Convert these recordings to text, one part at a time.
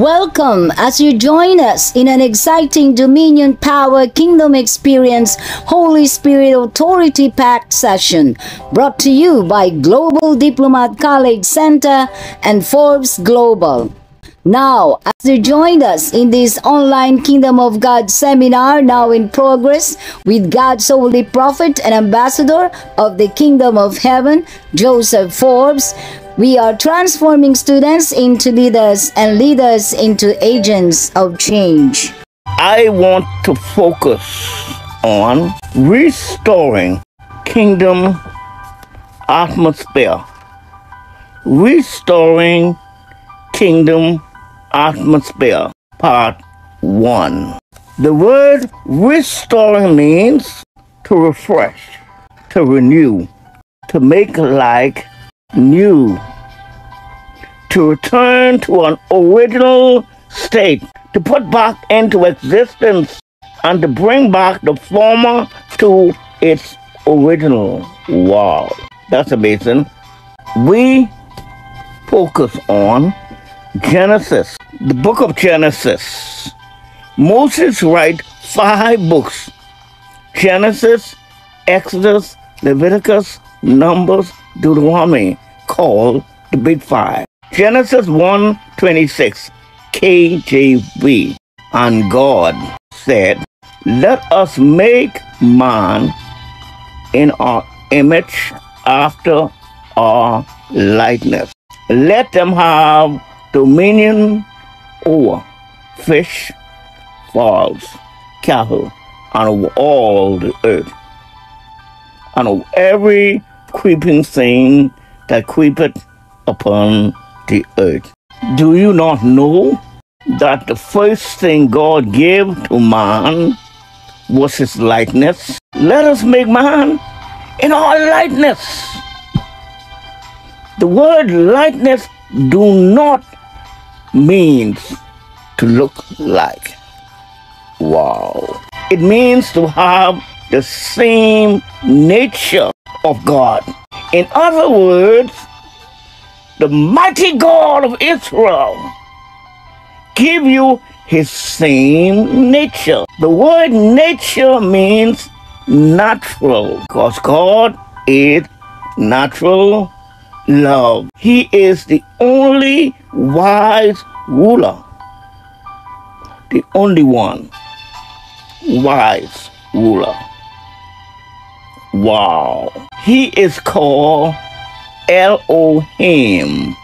Welcome as you join us in an exciting Dominion Power Kingdom Experience Holy Spirit Authority Packed session brought to you by Global Diplomat College Center and Forbes Global. Now, as you joined us in this online Kingdom of God seminar now in progress with God's holy prophet and ambassador of the Kingdom of Heaven, Joseph Forbes, we are transforming students into leaders and leaders into agents of change. I want to focus on restoring kingdom atmosphere. Restoring kingdom atmosphere, part one. The word restoring means to refresh, to renew, to make like new, to return to an original state, to put back into existence, and to bring back the former to its original. Wow, that's amazing. We focus on Genesis, the book of Genesis. Moses write five books Genesis, Exodus, Leviticus, Numbers, Deuteronomy, called the Big Five. Genesis 1 26, KJV. And God said, Let us make man in our image after our likeness. Let them have dominion over fish, fowls, cattle, and over all the earth, and over every creeping thing that creepeth upon the earth. Do you not know that the first thing God gave to man was his likeness? Let us make man in our likeness. The word likeness do not means to look like. Wow. It means to have the same nature of God. In other words, the mighty God of Israel give you his same nature. The word nature means natural because God is natural love. He is the only wise ruler, the only one wise ruler. Wow. He is called Elohim.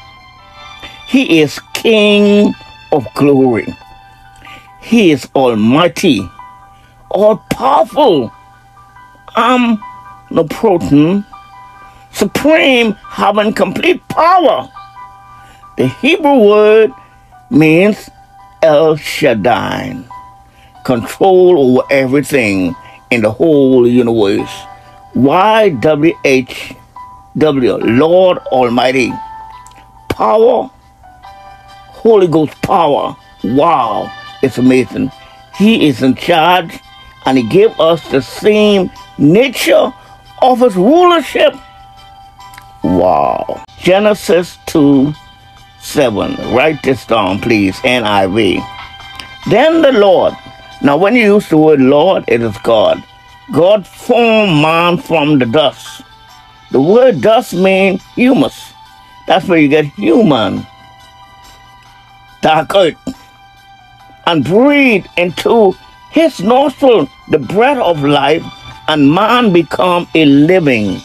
He is King of glory. He is almighty, all powerful, omnipotent, supreme, having complete power. The Hebrew word means El Shaddai, control over everything in the whole universe. YWHW, Lord Almighty. Power, Holy Ghost power. Wow, it's amazing. He is in charge and He gave us the same nature of His rulership. Wow. Genesis 2 7. Write this down, please. NIV. Then the Lord. Now, when you use the word Lord, it is God. God formed man from the dust. The word dust means humus. That's where you get human. Earth. And breathe into his nostril the breath of life, and man become a living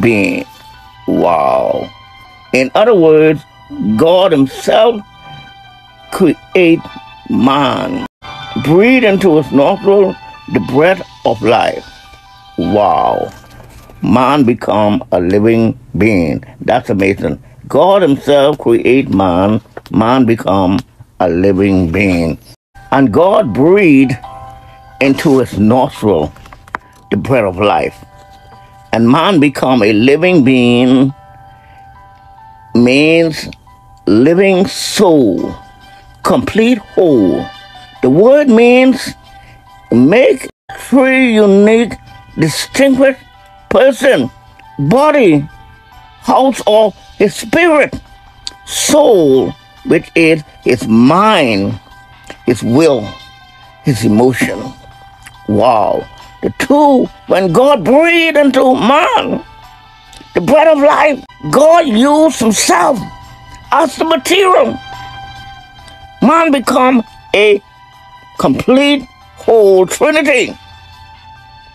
being. Wow. In other words, God Himself create man, breathe into his nostril the breath of life. Wow. Man become a living being. That's amazing. God Himself create man, man become a living being. And God breathed into his nostril the breath of life. And man become a living being means living soul, complete whole. The word means make three unique, distinguished person, body, house of his spirit, soul, which is his mind, his will, his emotion. Wow. The two, when God breathed into man, the breath of life, God used himself as the material. Man become a complete whole trinity.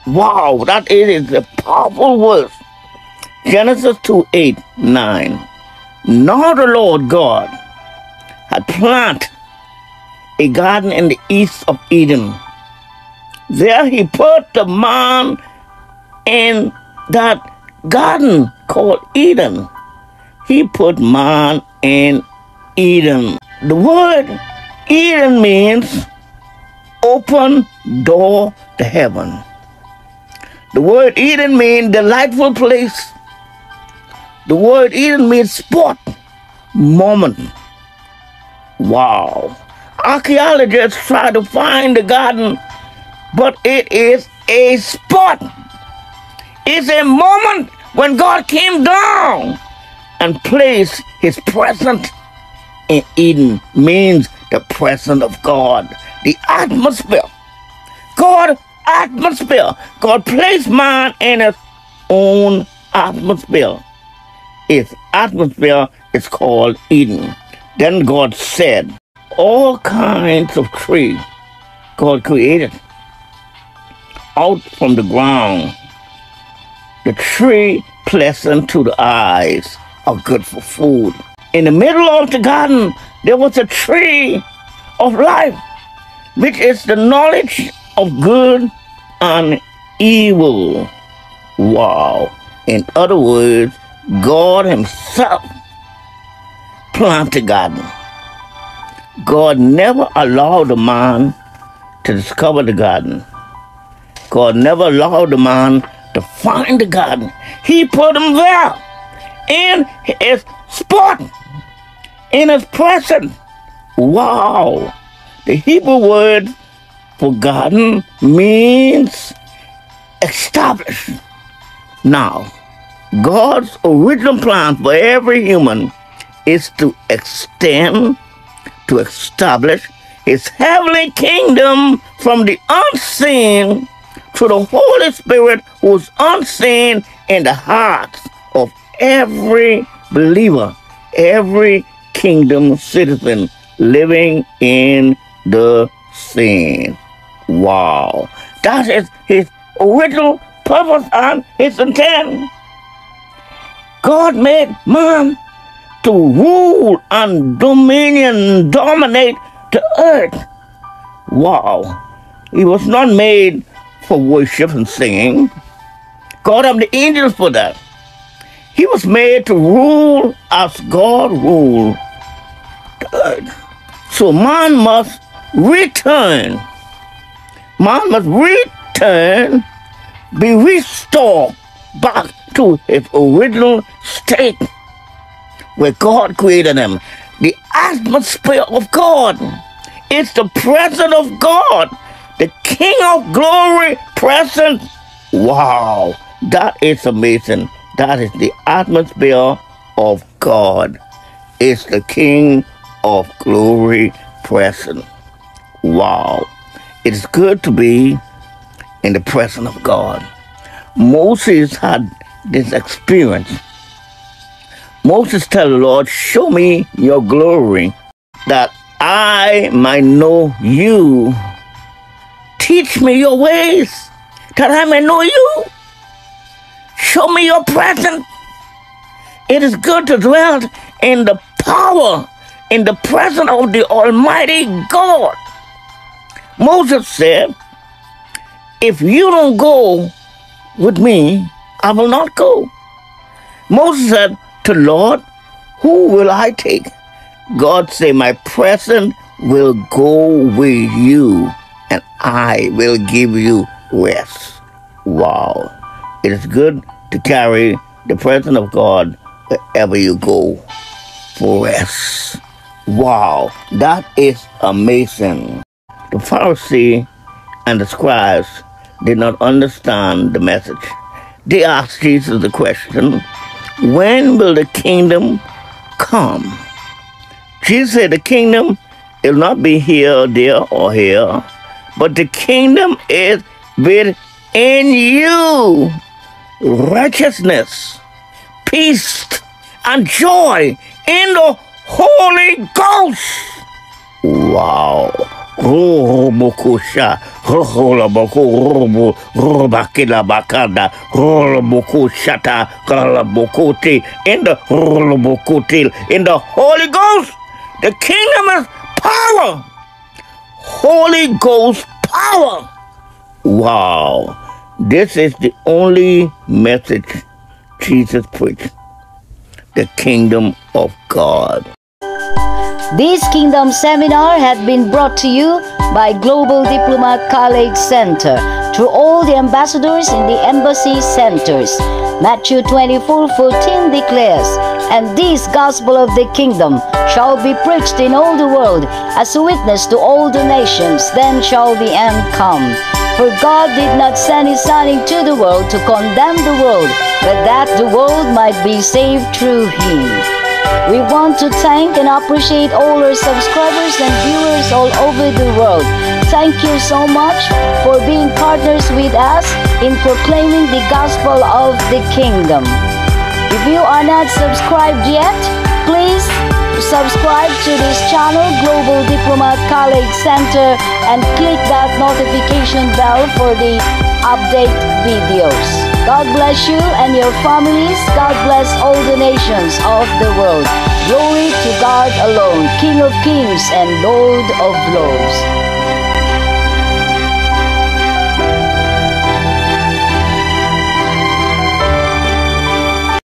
Wow, that is a powerful verse. Genesis 2 8 9. Now the Lord God had planted a garden in the east of Eden. There he put the man in that garden called Eden. He put man in Eden. The word Eden means open door to heaven. The word Eden means delightful place. The word Eden means spot, moment. Wow. Archaeologists try to find the garden, but it is a spot. It's a moment when God came down and placed his presence in Eden, means the presence of God, the atmosphere. Atmosphere. God placed man in his own atmosphere. Its atmosphere is called Eden. Then God said, all kinds of trees God created out from the ground. The tree pleasant to the eyes are good for food. In the middle of the garden, there was a tree of life, which is the knowledge of good and evil. wall. In other words, God Himself planted the garden. God never allowed the man to discover the garden. God never allowed the man to find the garden. He put him there in his spot, in his presence. Wow. The Hebrew word for garden means establish. Now, God's original plan for every human is to extend, to establish his heavenly kingdom from the unseen to the Holy Spirit who's unseen in the hearts of every believer, every kingdom citizen living in the seen. Wow. That is his original purpose and his intent. God made man to rule and dominion, dominate the earth. Wow. He was not made for worship and singing. God had the angels for that. He was made to rule as God ruled the earth. So man must return man must return, be restored back to his original state where God created him. The atmosphere of God. It's the presence of God, the King of glory present. Wow, that is amazing. That is the atmosphere of God. It's the King of glory present. Wow. It is good to be in the presence of God. Moses had this experience. Moses tell the Lord, show me your glory that I might know you. Teach me your ways that I may know you. Show me your presence. It is good to dwell in the power, in the presence of the Almighty God. Moses said, If you don't go with me, I will not go. Moses said to Lord, Who will I take? God said, My presence will go with you, and I will give you rest. Wow. It is good to carry the presence of God wherever you go for rest. Wow, that is amazing. Pharisee and the scribes did not understand the message. They asked Jesus the question, When will the kingdom come? Jesus said the kingdom will not be here, there, or here, but the kingdom is within you. Righteousness, peace, and joy in the Holy Ghost. Wow. Robokusha, Rolaboko, Robo, Robakila Bakanda, Rolabokushata, Kalabokoti, in the Rolabokutil, in the Holy Ghost. The kingdom is power. Holy Ghost power. Wow. This is the only message Jesus preached. The kingdom of God. This Kingdom Seminar had been brought to you by Global Diplomat College Center through all the ambassadors in the embassy centers. Matthew 24 14 declares, And this gospel of the kingdom shall be preached in all the world as a witness to all the nations, then shall the end come. For God did not send his Son into the world to condemn the world, but that the world might be saved through him. We want to thank and appreciate all our subscribers and viewers all over the world. Thank you so much for being partners with us in proclaiming the gospel of the kingdom. If you are not subscribed yet, please subscribe to this channel, Global Diplomat College Center, and click that notification bell for the update videos. God bless you and your families. God bless all the nations of the world. Glory to God alone, King of kings and Lord of lords.